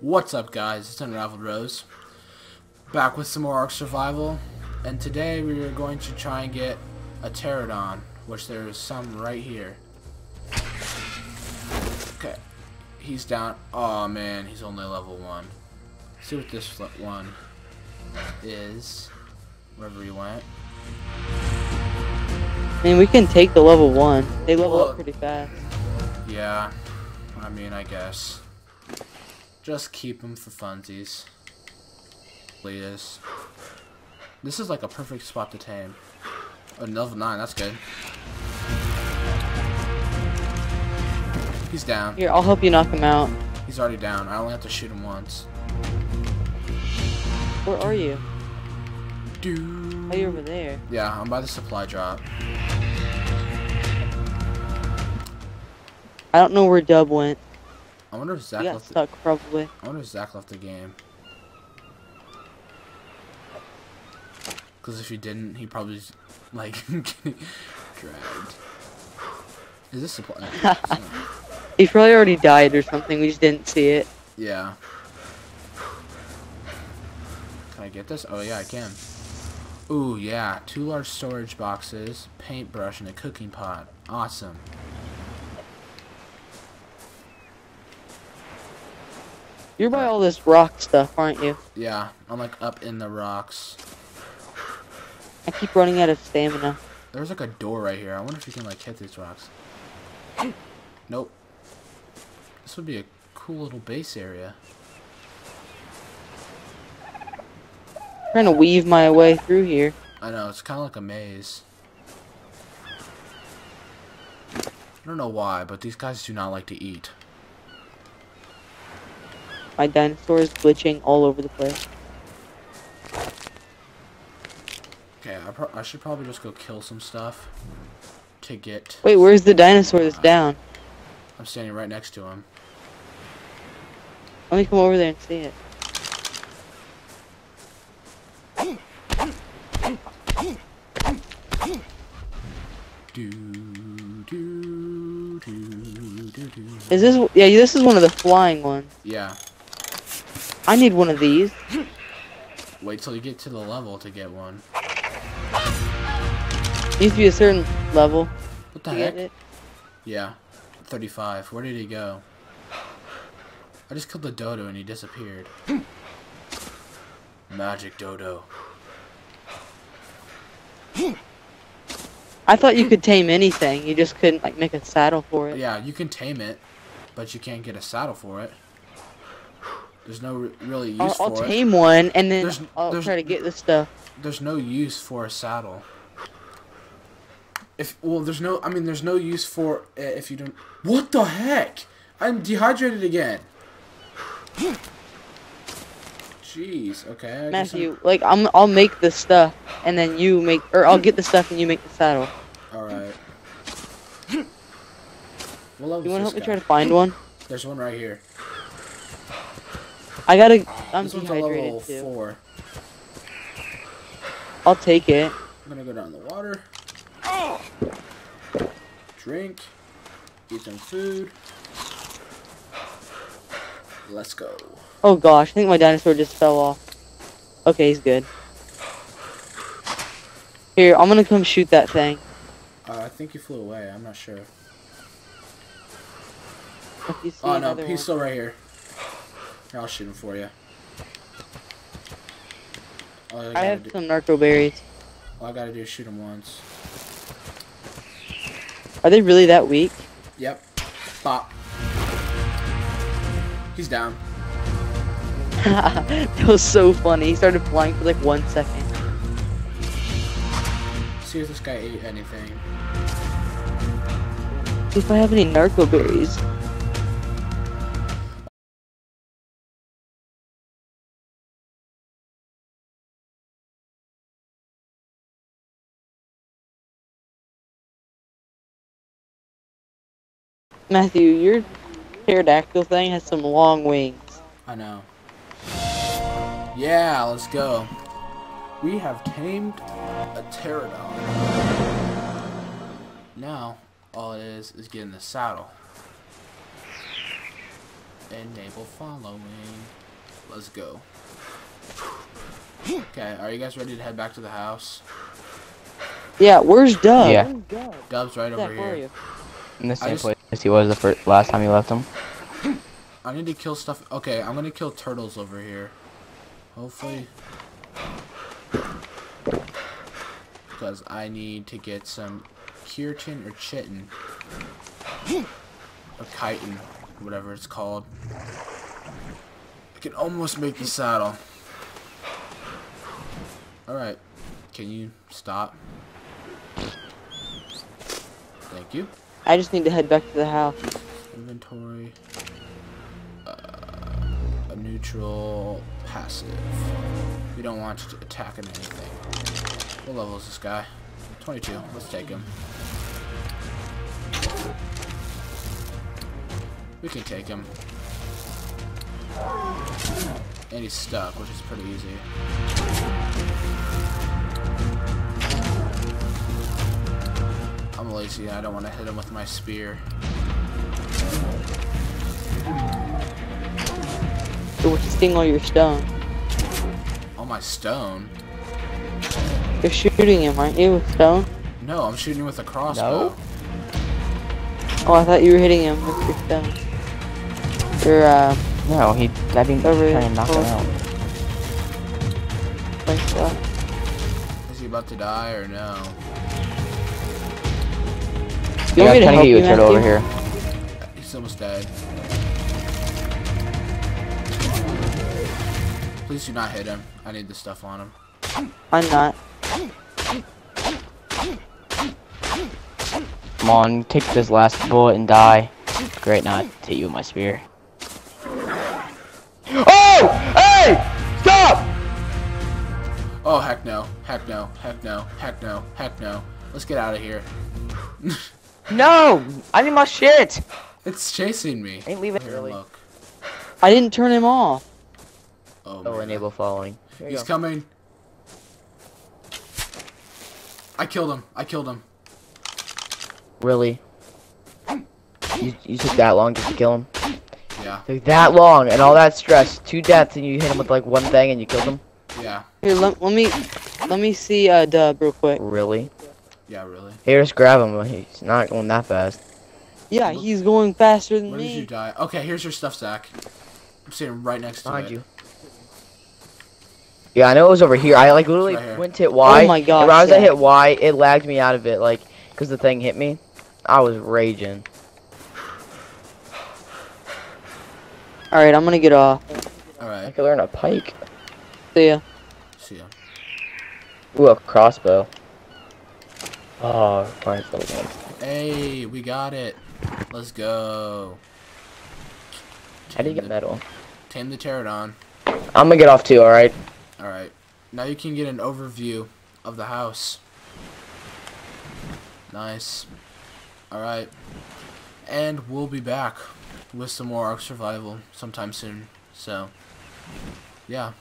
What's up guys, it's Unraveled Rose. Back with some more Ark Survival. And today we are going to try and get a Pterodon, which there is some right here. Okay, he's down. Oh man, he's only level 1. see what this one is, wherever he went. I mean, we can take the level 1. They level Well, up pretty fast. Yeah, I mean, I guess. Just keep him for funsies. Please. This is like a perfect spot to tame. Oh, level 9, that's good. He's down. Here, I'll help you knock him out. He's already down. I only have to shoot him once. Where are you? Dude. Oh, you're over there. Yeah, I'm by the supply drop. I don't know where Dub went. I wonder if Zach left. The, probably. I wonder if Zach left the game. Because if he didn't, he probably just, like dragged. Is this supply? He probably already died or something. We just didn't see it. yeah. Can I get this? Oh yeah, I can. Ooh yeah, two large storage boxes, paintbrush, and a cooking pot. Awesome. You're by all this rock stuff, aren't you? Yeah, I'm like up in the rocks. I keep running out of stamina. There's like a door right here. I wonder if you can like hit these rocks. Nope. This would be a cool little base area. trying to weave my way through here. I know, it's kind of like a maze. I don't know why, but these guys do not like to eat. My dinosaur is glitching all over the place. Okay, I, I should probably just go kill some stuff to get... Wait, where's the dinosaur that's uh, down? I'm standing right next to him. Let me come over there and see it. Do, do, do. Is this? Yeah, this is one of the flying ones. Yeah. I need one of these. Wait till you get to the level to get one. It Needs to be a certain level. What the heck? it. Yeah. 35. Where did he go? I just killed the dodo and he disappeared. Magic dodo. I thought you could tame anything. You just couldn't like make a saddle for it. Yeah, you can tame it, but you can't get a saddle for it. There's no re really use I'll, I'll for it. tame one and then There's- I'll there's- try to get the stuff. There's no use for a saddle. If well, there's no. I mean, there's no use for uh, if you don't. What the heck? I'm dehydrated again. Jeez. Okay. I guess I'm- Matthew, like I'm, I'll make the stuff and then you make, or I'll get the stuff and you make the saddle. All right. You want to this help me try to find one? There's one right here. I gotta. I'm this one's a level dehydrated too. four. I'll take it. I'm gonna go down the water. Drink. Eat some food. Let's go. Oh gosh, I think my dinosaur just fell off. Okay, he's good. Here, I'm gonna come shoot that thing. Uh, I think he flew away. I'm not sure. If you see Oh no, he's one. still right here. I'll shoot him for you. I, have do, some narco berries. all I gotta do is shoot him once. Are they really that weak? Yep. Bop. He's down. that was so funny. He started flying for like one second. See if this guy ate anything. If I have any narco berries. Matthew, your pterodactyl thing has some long wings. I know. Yeah, let's go. We have tamed a pterodon. Now, all it is is getting the saddle. Enable following. Let's go. Okay, are you guys ready to head back to the house? Yeah, where's Dub? Yeah. Dub's right over Zach, are here. you? In the same just- place he was the first last time you left him. I need to kill stuff. Okay, I'm gonna kill turtles over here. Hopefully. Because I need to get some keratin or chitin. Or chitin, whatever it's called. I can almost make the saddle. Alright. Can you stop? Thank you. I just need to head back to the house. Inventory. Uh, a neutral passive. We don't want to attack him anything. What level is this guy? 22. Let's take him. We can take him. And he's stuck, which is pretty easy. I'm lazy. I don't want to hit him with my spear. So what you sting all your stone? Oh, my stone? You're shooting him, aren't you, with stone? No, I'm shooting him with a crossbow. Oh, I thought you were hitting him with your stone. Your, uh, No, he. I didn't Over try to knock him out. like that. Is he about to die or no? You Yeah, want me to I'm trying to help get you you, a turtle over here. He's almost dead. Please do not hit him. I need the stuff on him. I'm not. Come on, take this last bullet and die. Great, not hit you with my spear. Oh! Hey! Stop! Oh, heck no. Heck no. Heck no. Heck no. Heck no. Let's get out of here. No! I need my shit! It's chasing me. Ain't leaving Here, early. look. I didn't turn him off. Oh, Oh, man. enable following. Here you He's coming. I killed him. I killed him. Really? You, you took that long just to kill him? Yeah. Took that long and all that stress, two deaths, and you hit him with like one thing and you killed him? Yeah. Here, let, let me, let me see, uh, Dub real quick. Really? Yeah, really. Here, just grab him. He's not going that fast. Yeah, he's going faster than Where did you die? Okay, here's your stuff, Zach. I'm sitting right next to Behind it. you. Yeah, I know it was over here. I like literally right went to hit Y. Oh my god! And when I was at hit Y, it lagged me out of it, like, cause the thing hit me. I was raging. Alright, I'm gonna get off. All right. I Alright. could learn a pike. See ya. See ya. Ooh, a crossbow. Oh, fine. Hey, we got it. Let's go. How do you get the- metal? Tame the pterodon. I'm gonna get off too. All right. Alright. Now you can get an overview of the house. Nice. Alright. And we'll be back with some more Ark Survival sometime soon. So, yeah.